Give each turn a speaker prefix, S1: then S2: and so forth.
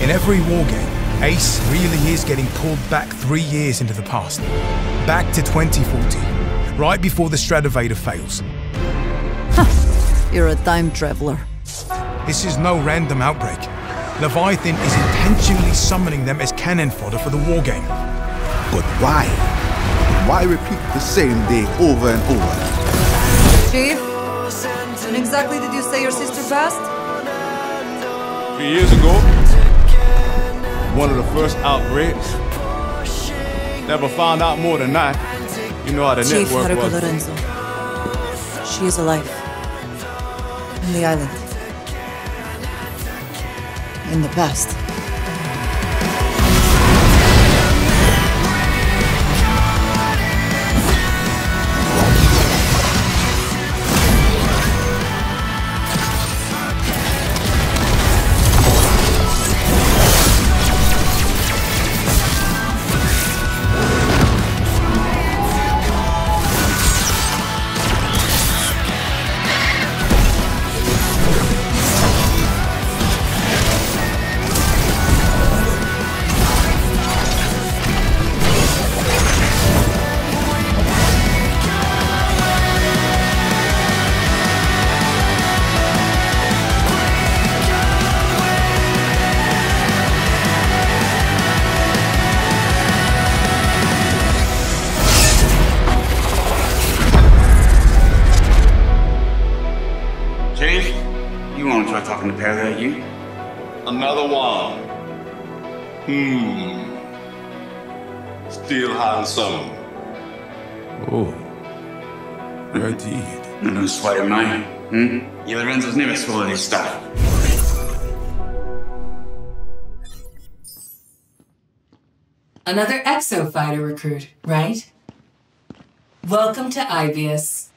S1: In every war game, Ace really is getting pulled back three years into the past. Back to 2040, right before the Stratovator fails.
S2: You're a time traveler.
S1: This is no random outbreak. Leviathan is intentionally summoning them as cannon fodder for the war game.
S3: But why? Why repeat the same day over and over?
S2: Chief, when exactly did you say your sister passed?
S4: Three years ago, one of the first outbreaks. Never found out more than that. You know how the
S2: Chief
S4: network
S2: Haruka
S4: was.
S2: Lorenzo. She is alive. On the island. In the past.
S5: Try talking to Perry at you?
S4: Another one. Hmm. Still handsome.
S1: Oh, indeed.
S5: No sweat of mine. Hmm? You Lorenzo's never full of this stuff.
S6: Another exo fighter recruit, right? Welcome to Aibius.